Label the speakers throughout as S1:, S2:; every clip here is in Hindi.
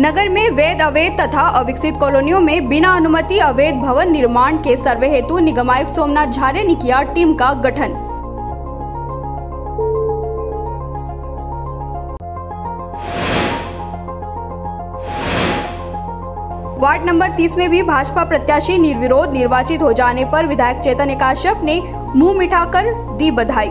S1: नगर में वैध अवैध तथा अविकसित कॉलोनियों में बिना अनुमति अवैध भवन निर्माण के सर्वे हेतु निगमायुक्त सोमनाथ झारे ने किया टीम का गठन। वार्ड नंबर 30 में भी भाजपा प्रत्याशी निर्विरोध निर्वाचित हो जाने पर विधायक चेतन काश्यप ने मुँह मिठाकर दी बधाई।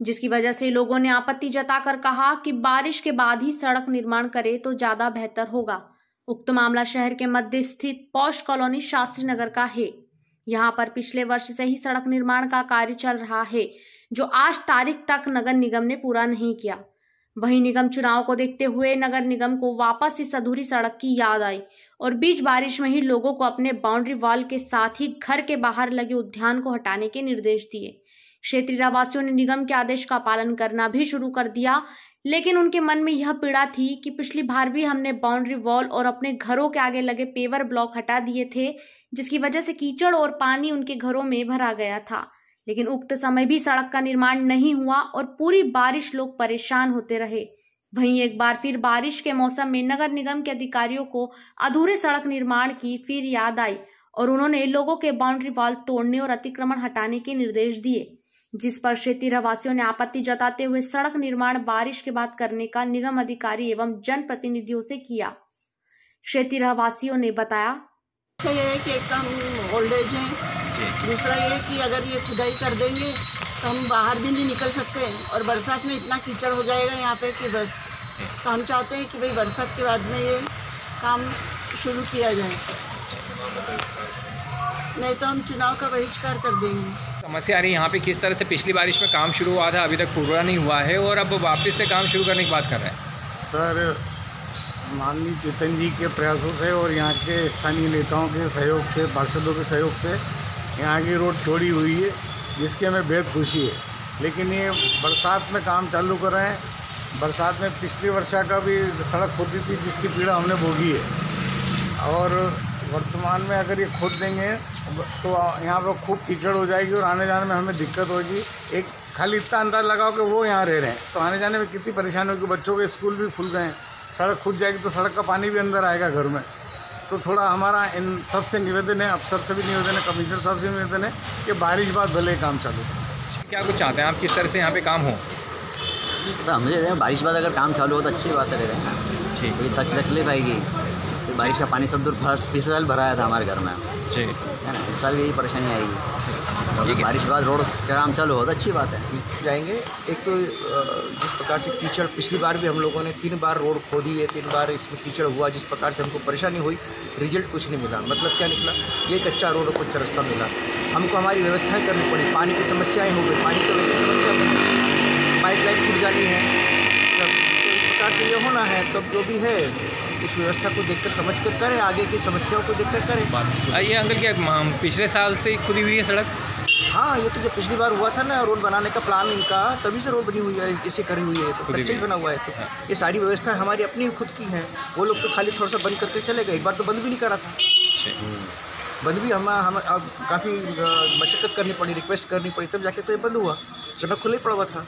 S1: जिसकी वजह से लोगों ने आपत्ति जताकर कहा कि बारिश के बाद ही सड़क निर्माण करे तो ज़्यादा बेहतर होगा। उक्त मामला शहर के मध्य स्थित पौष कॉलोनी शास्त्री नगर का है। यहाँ पर पिछले वर्ष से ही सड़क निर्माण का कार्य चल रहा है, जो आज तारीख तक नगर निगम ने पूरा नहीं किया। वहीं निगम चुनाव को देखते हुए नगर निगम को वापस इस अधूरी सड़क की याद आई और बीच बारिश में ही लोगों को अपने बाउंड्री वॉल के साथ ही घर के बाहर लगे उद्यान को हटाने के निर्देश दिए। क्षेत्रीय रहवासियों ने निगम के आदेश का पालन करना भी शुरू कर दिया। लेकिन उनके मन में यह पीड़ा थी कि पिछली बार भी हमने बाउंड्री वॉल और अपने घरों के आगे लगे पेवर ब्लॉक हटा दिए थे, जिसकी वजह से कीचड़ और पानी उनके घरों में भरा गया था। लेकिन उक्त समय भी सड़क का निर्माण नहीं हुआ और पूरी बारिश लोग परेशान होते रहे। वहीं एक बार फिर बारिश के मौसम में नगर निगम के अधिकारियों को अधूरे सड़क निर्माण की फिर याद आई और उन्होंने लोगों के बाउंड्री वॉल तोड़ने और अतिक्रमण हटाने के निर्देश दिए। जिस पर क्षेत्रीय रहवासियों ने आपत्ति जताते हुए सड़क निर्माण बारिश के बाद करने का निगम अधिकारी एवं जनप्रतिनिधियों से किया। क्षेत्रीय रहवासियों ने बताया।
S2: अच्छा ये है कि एक तो हम ओल्ड एज हैं दूसरा ये कि अगर ये खुदाई कर देंगे तो हम बाहर भी नहीं निकल सकते और बरसात में इतना कीचड़ हो जाएगा यहाँ पे कि बस। तो हम चाहते हैं कि भाई बरसात के बाद में ये काम शुरू किया जाए। नहीं तो हम चुनाव का बहिष्कार कर देंगे।
S3: समस्या आ रही है यहाँ पे किस तरह से पिछली बारिश में काम शुरू हुआ था अभी तक पूरा नहीं हुआ है और अब वापस से काम शुरू करने की बात कर रहे हैं।
S4: सर माननीय चेतन जी के प्रयासों से और यहाँ के स्थानीय नेताओं के सहयोग से पार्षदों के सहयोग से यहाँ की रोड छोड़ी हुई है जिसकी हमें बेहद खुशी है। लेकिन ये बरसात में काम चालू कर रहे हैं। बरसात में पिछली वर्षा का भी सड़क खोदी थी जिसकी पीड़ा हमने भोगी है। और वर्तमान में अगर ये खोद देंगे तो यहाँ पर खूब कीचड़ हो जाएगी और आने जाने में हमें दिक्कत होगी। एक खाली इतना अंदाज लगाओ कि वो यहाँ रह रहे हैं। तो आने जाने में कितनी परेशानी होगी? बच्चों के स्कूल भी खुल गए हैं। सड़क खुद जाएगी तो सड़क का पानी भी अंदर आएगा घर में। तो थोड़ा हमारा इन सबसे निवेदन है अफसर से भी निवेदन है कमिश्नर साहब से निवेदन है कि बारिश बाद भले काम चालू
S3: क्या कुछ चाहते हैं आप? किस तरह से यहाँ पे काम हो?
S5: तो हम बारिश बाद अगर काम चालू हो तो अच्छी बात है।
S3: ठीक।
S5: कोई तकलीफ़ आएगी बारिश का पानी सब दूर पिछले साल भराया था हमारे घर में।
S3: जी।
S5: है ना इस साल भी यही परेशानी आएगी। बारिश के बाद रोड का काम चालू हो तो अच्छी बात है।
S6: जाएँगे। एक तो जिस प्रकार से कीचड़ पिछली बार भी हम लोगों ने तीन बार रोड खोदी है तीन बार इसमें कीचड़ हुआ जिस प्रकार से हमको परेशानी हुई रिज़ल्ट कुछ नहीं मिला। मतलब क्या निकला? ये कच्चा रोड और कच्चा रास्ता मिला। हमको हमारी व्यवस्थाएँ करनी पड़ी। पानी की समस्याएँ हो गई। पानी की वैसी समस्या पाइप लाइन टूट जानी है। इस प्रकार से ये होना है तब जो भी है उस व्यवस्था को देखकर समझ कर करें आगे की समस्याओं को देखकर करें।
S3: ये अंकल क्या पिछले साल से खुदी हुई है सड़क?
S6: हाँ ये तो जब पिछली बार हुआ था ना रोड बनाने का प्लान इनका तभी से रोड बनी हुई है इसे करी हुई है तो कच्चे बना हुआ है। तो हाँ। ये सारी व्यवस्था हमारी अपनी खुद की है वो लोग तो खाली थोड़ा सा बंद करके चले गए एक बार तो बंद भी नहीं करा था। बंद भी हम हम अब काफ़ी मशक्क़त करनी पड़ी रिक्वेस्ट करनी पड़ी तब जाके तो ये बंद हुआ जब मैं खुले पड़ा हुआ था।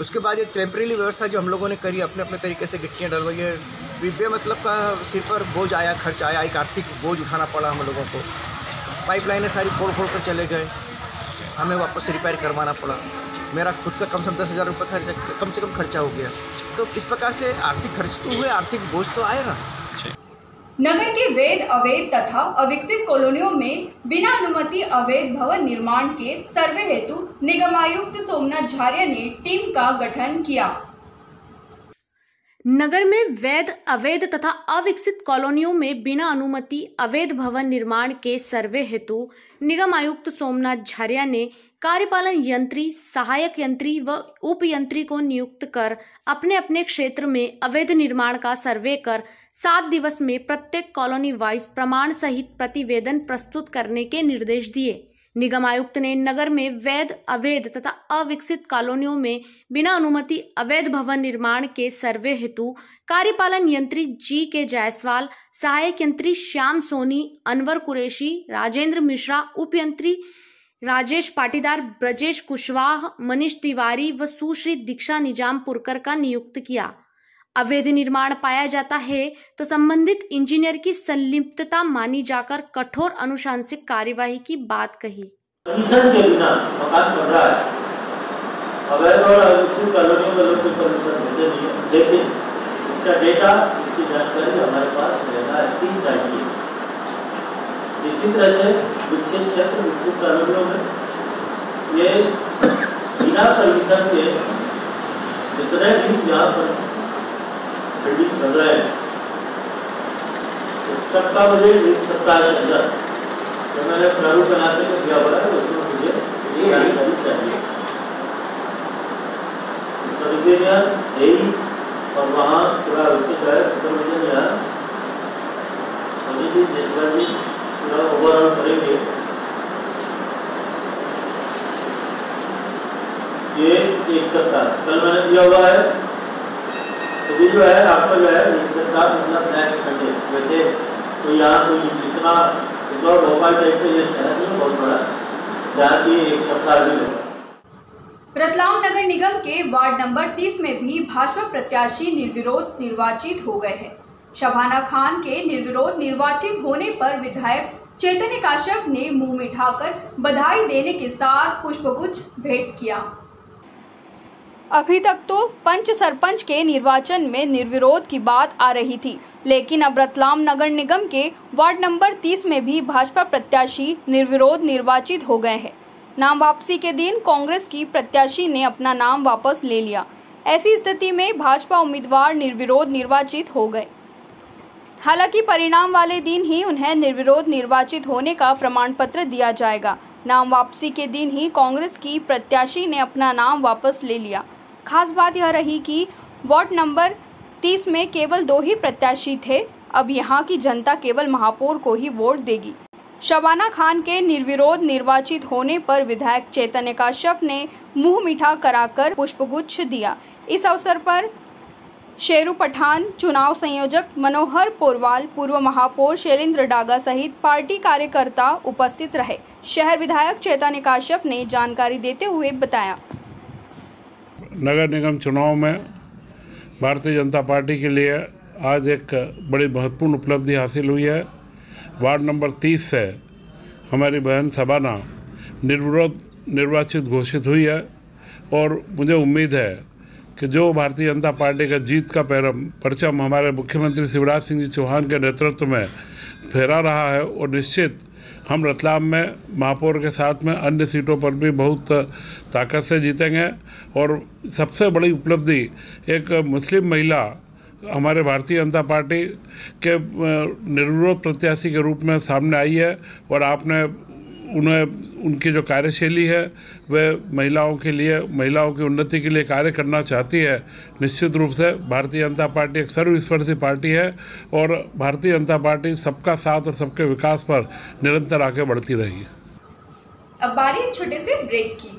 S6: उसके बाद ये टेम्परेरी व्यवस्था जो हम लोगों ने करी अपने अपने तरीके से गिट्टियाँ डलवाई है बे मतलब का सिर पर बोझ आया, खर्च आया, एक आर्थिक बोझ उठाना पड़ा हम लोगों को। पाइपलाइनें सारी फोड़ फोड़ कर चले गए। हमें वापस रिपेयर करवाना पड़ा। मेरा खुद का कम से कम दस हज़ार रुपये खर्चा, कम से कम खर्चा हो गया। तो इस प्रकार से आर्थिक खर्च तो हुए, आर्थिक बोझ तो आएगा
S7: नगर के वैध अवैध तथा अविकसित कॉलोनियों में बिना अनुमति अवैध भवन निर्माण के सर्वे हेतु निगमायुक्त सोमनाथ झारिया ने टीम का गठन किया।
S1: नगर में वैध, अवैध तथा अविकसित कॉलोनियों में बिना अनुमति अवैध भवन निर्माण के सर्वे हेतु निगम आयुक्त सोमनाथ झारिया ने कार्यपालन यंत्री, सहायक यंत्री व उप यंत्री को नियुक्त कर अपने अपने क्षेत्र में अवैध निर्माण का सर्वे कर सात दिवस में प्रत्येक कॉलोनी वाइज प्रमाण सहित प्रतिवेदन प्रस्तुत करने के निर्देश दिए। निगम आयुक्त ने नगर में वैध, अवैध तथा अविकसित कॉलोनियों में बिना अनुमति अवैध भवन निर्माण के सर्वे हेतु कार्यपालन यंत्री जी के जायसवाल, सहायक यंत्री श्याम सोनी, अनवर कुरेशी, राजेंद्र मिश्रा, उप यंत्री राजेश पाटीदार, ब्रजेश कुशवाह, मनीष तिवारी व सुश्री दीक्षा निज़ाम पुरकर का नियुक्त किया। अवैध निर्माण पाया जाता है तो संबंधित इंजीनियर की संलिप्तता मानी जाकर कठोर अनुशांसिक कार्यवाही की बात कही।
S8: के बिना मकान बन रहा है। अवैध और कॉलोनियों में लोग नहीं है। लेकिन इसका डेटा इसकी जानकारी हमारे पास रहना ही चाहिए। इसी तरह से विकसित क्षेत्र विकसित कॉलोनियों में। ये बिना परमिशन के जितने भी यहाँ पर बिल्डिंग बन रहे हैं तो सबका मुझे एक सप्ताह के अंदर जो मैंने प्रारूप बनाते हुए दिया हुआ है उसमें मुझे जानकारी चाहिए। सब इंजीनियर यही और वहाँ पूरा उसके जो है सुपरविजन या सभी जी जसवर जी ये एक सप्ताह। कल मैंने दिया हुआ है। तो ये जो है आपका जो है, एक सप्ताह मतलब नेक्स्ट मंडे वैसे तो यहाँ कोई इतना इतना भोपाल टाइप का ये शहर नहीं बहुत बड़ा। जहाँ की एक सप्ताह भी होगा
S7: रतलाम नगर निगम के वार्ड नंबर 30 में भी भाजपा प्रत्याशी निर्विरोध निर्वाचित हो गए हैं। शबाना खान के निर्विरोध निर्वाचित होने पर विधायक चैतन्य काश्यप ने मुँह मिठाकर बधाई देने के साथ पुष्पगुच्छ भेंट किया। अभी तक तो पंच सरपंच के निर्वाचन में निर्विरोध की बात आ रही थी, लेकिन अब रतलाम नगर निगम के वार्ड नंबर 30 में भी भाजपा प्रत्याशी निर्विरोध निर्वाचित हो गए हैं। नाम वापसी के दिन कांग्रेस की प्रत्याशी ने अपना नाम वापस ले लिया। ऐसी स्थिति में भाजपा उम्मीदवार निर्विरोध निर्वाचित हो गए। हालाँकि परिणाम वाले दिन ही उन्हें निर्विरोध निर्वाचित होने का प्रमाण पत्र दिया जाएगा। नाम वापसी के दिन ही कांग्रेस की प्रत्याशी ने अपना नाम वापस ले लिया। खास बात यह रही कि वार्ड नंबर 30 में केवल दो ही प्रत्याशी थे। अब यहाँ की जनता केवल महापौर को ही वोट देगी। शबाना खान के निर्विरोध निर्वाचित होने पर विधायक चैतन्य काश्यप ने मुँह मीठा कराकर पुष्पगुच्छ दिया। इस अवसर पर शेरू पठान, चुनाव संयोजक मनोहर पोरवाल, पूर्व महापौर शैलेंद्र डागा सहित पार्टी कार्यकर्ता उपस्थित रहे। शहर विधायक चैतन्य काश्यप ने जानकारी देते हुए बताया।
S9: नगर निगम चुनाव में भारतीय जनता पार्टी के लिए आज एक बड़ी महत्वपूर्ण उपलब्धि हासिल हुई है। वार्ड नंबर 30 से हमारी बहन सबाना निर्विरोध, निर्वाचित घोषित हुई है और मुझे उम्मीद है कि जो भारतीय जनता पार्टी का जीत का परचम हमारे मुख्यमंत्री शिवराज सिंह जी चौहान के नेतृत्व में फहरा रहा है और निश्चित हम रतलाम में, महापौर के साथ में अन्य सीटों पर भी बहुत ताकत से जीतेंगे। और सबसे बड़ी उपलब्धि एक मुस्लिम महिला हमारे भारतीय जनता पार्टी के निर्विरोध प्रत्याशी के रूप में सामने आई है और आपने उन्हें उनकी जो कार्यशैली है वह महिलाओं के लिए महिलाओं की उन्नति के लिए कार्य करना चाहती है निश्चित रूप से भारतीय जनता पार्टी एक सर्वस्पर्शी पार्टी है और भारतीय जनता पार्टी सबका साथ और सबके विकास पर निरंतर आगे बढ़ती रही
S7: अब बारी छोटे से ब्रेक की।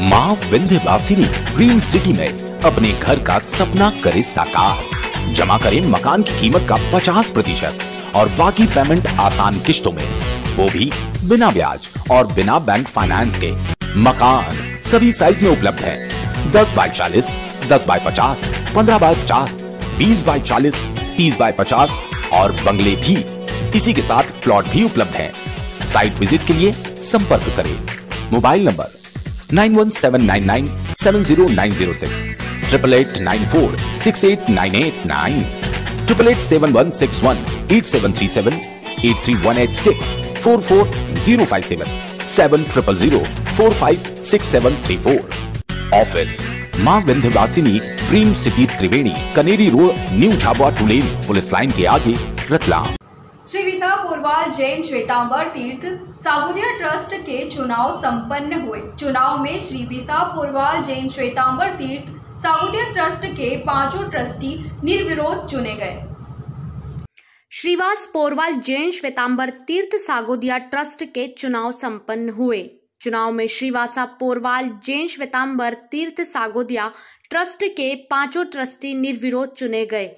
S10: माँ विंध्यवासिनी ड्रीम सिटी में अपने घर का सपना करे साकार। जमा करें मकान की कीमत का 50 प्रतिशत। और बाकी पेमेंट आसान किश्तों में। वो भी बिना ब्याज और बिना बैंक फाइनेंस के। मकान सभी साइज़ में उपलब्ध है। दस बाय चालीस, दस बाय पचास, पंद्रह बाय पचास, बीस बाय चालीस, तीस बाय पचास और बंगले भी इसी के साथ प्लॉट भी उपलब्ध है। साइट विज़िट के लिए संपर्क करें। Mobile number nine one seven nine nine seven zero nine zero six triple eight nine four six eight nine eight nine triple eight seven one six one eight seven three seven eight three one eight six four four zero five seven seven triple zero four five six seven three four office माँ Vindhyavasini dream city Triveni, Kaneri road, new Jhabua two lane, police line के आगे, रतलाम।
S7: श्री विशा पोरवाल जैन श्वेतांबर तीर्थ, सागुनिया ट्रस्ट के चुनाव संपन्न हुए। चुनाव में श्री विशा पोरवाल जैन श्वेतांबर तीर्थ सागुनिया ट्रस्ट के पाँचों ट्रस्टी निर्विरोध चुने गए।
S1: श्रीवास पोरवाल, जैन श्वेतांबर तीर्थ सागोदिया ट्रस्ट के चुनाव संपन्न हुए। चुनाव में श्रीवासा पोरवाल, जैन श्वेतांबर तीर्थ सागोदिया ट्रस्ट के पाँचों ट्रस्टी निर्विरोध चुने गए।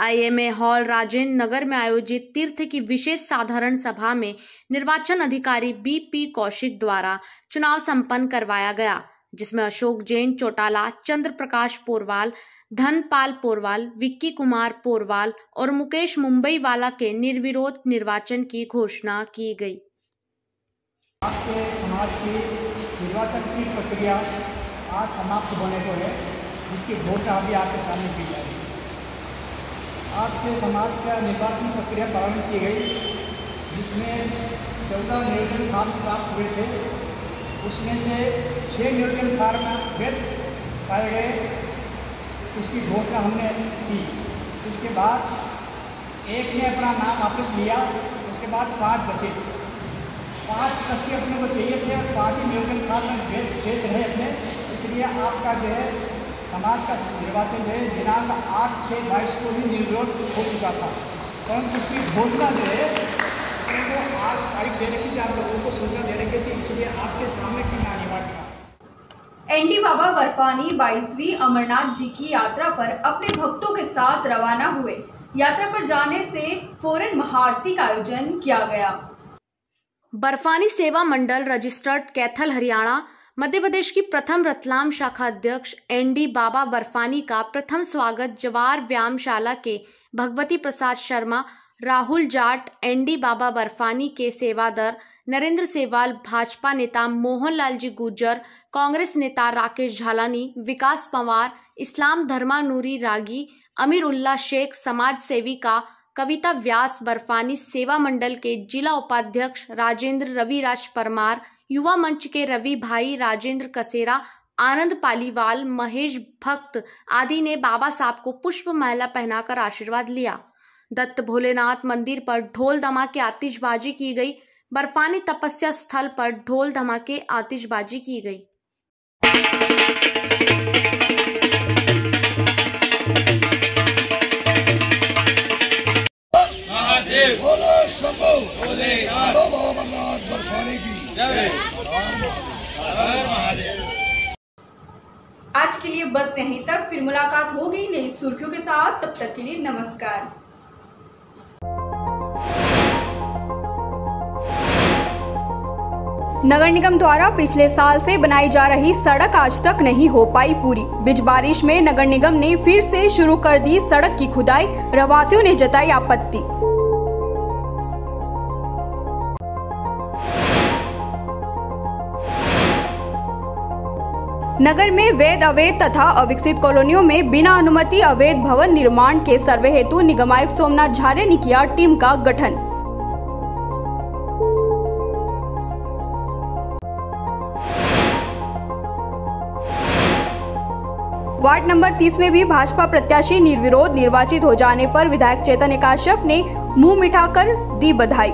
S1: आईएमए हॉल राजेंद्र नगर में आयोजित तीर्थ की विशेष साधारण सभा में निर्वाचन अधिकारी बी पी कौशिक द्वारा चुनाव संपन्न करवाया गया। जिसमें अशोक जैन, चौटाला चंद्र प्रकाश पोरवाल, धनपाल पोरवाल, विक्की कुमार पोरवाल और मुकेश मुंबई वाला के निर्विरोध निर्वाचन की घोषणा की गई।
S11: समाज की निर्वाचन की प्रक्रिया आज समाप्त होने को है, जिसकी घोषणा अभी आपके सामने की जाएगी आपके समाज का निर्वाचन प्रक्रिया प्रारंभ की गई, जिसमें चौदह फॉर्म प्राप्त हुए थे। उसमें से छः नियोजन फॉर्म वेद पाए गए। उसकी घोषणा हमने की। उसके बाद एक ने अपना नाम वापस लिया, उसके बाद पाँच बचे। पाँच ट्रस्टी अपने को चाहिए थे और पाँच ही नियोजन काल में शेष रहे अपने। इसलिए आपका जो है, समाज का निर्वाचन जो है, दिनांक आठ छः बाईस को ही निर्विरोध हो चुका था। परंतु उसकी घोषणा जो है आठ तारीख देने की थी आप लोगों को सूचना देने की थी इसलिए आपके सामने
S7: एनडी बाबा बर्फानी बाईसवीं अमरनाथ जी की यात्रा पर अपने भक्तों के साथ रवाना हुए। यात्रा पर जाने से फ़ौरन महाआरती का आयोजन किया गया।
S1: बर्फानी सेवा मंडल रजिस्टर्ड कैथल हरियाणा मध्य प्रदेश की प्रथम रतलाम शाखा अध्यक्ष एनडी बाबा बर्फानी का प्रथम स्वागत जवार व्यायामशाला के भगवती प्रसाद शर्मा राहुल जाट एनडी बाबा बर्फानी के सेवादर नरेंद्र सेवाल भाजपा नेता मोहनलाल जी गुर्जर, कांग्रेस नेता राकेश झालानी, विकास पवार, इस्लाम धर्मानूरी रागी अमीर उल्ला शेख समाज सेविका, कविता व्यास बर्फानी सेवा मंडल के जिला उपाध्यक्ष राजेंद्र रविराज परमार, युवा मंच के रवि भाई राजेंद्र कसेरा, आनंद पालीवाल, महेश भक्त आदि ने बाबा साहब को पुष्प माला पहनाकर आशीर्वाद लिया। दत्त भोलेनाथ मंदिर पर ढोल धमाके आतिशबाजी की गई। बर्फानी तपस्या स्थल पर ढोल धमाके आतिशबाजी की गई।
S7: आज के लिए बस यहीं तक। फिर मुलाकात होगी नई सुर्खियों के साथ। तब तक के लिए नमस्कार। नगर निगम द्वारा पिछले साल से बनाई जा रही सड़क आज तक नहीं हो पाई पूरी। बिज बारिश में नगर निगम ने फिर से शुरू कर दी सड़क की खुदाई। प्रवासियों ने जताई आपत्ति। नगर में वैध अवैध तथा अविकसित कॉलोनियों में बिना अनुमति अवैध भवन निर्माण के सर्वे हेतु निगम आयुक्त सोमनाथ झारे ने किया टीम का गठन। वार्ड नंबर 30 में भी भाजपा प्रत्याशी निर्विरोध निर्वाचित हो जाने पर विधायक चेतन काश्यप ने मुँह मिठाकर दी बधाई।